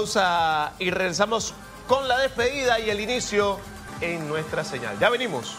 Pausa y regresamos con la despedida y el inicio en nuestra señal. Ya venimos.